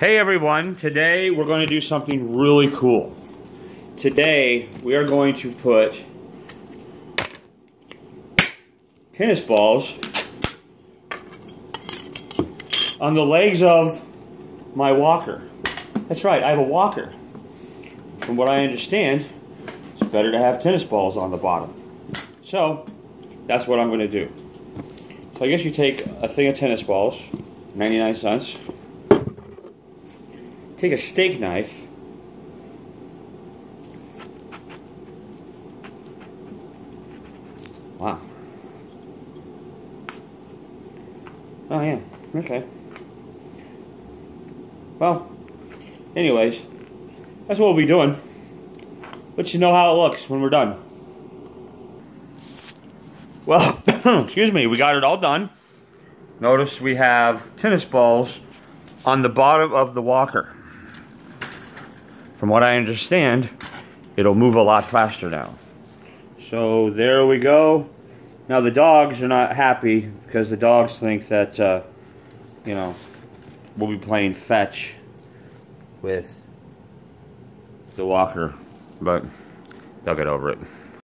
Hey everyone, today we're going to do something really cool. Today we are going to put tennis balls on the legs of my walker. That's right, I have a walker. From what I understand, it's better to have tennis balls on the bottom. So, that's what I'm going to do. So I guess you take a thing of tennis balls, 99 cents. Take a steak knife. Wow. Oh yeah, okay. Well, anyways, that's what we'll be doing. Let you know how it looks when we're done. Well, excuse me, we got it all done. Notice we have tennis balls on the bottom of the walker. From what I understand, it'll move a lot faster now. So there we go. Now the dogs are not happy because the dogs think that, uh, you know, we'll be playing fetch with the walker. But they'll get over it.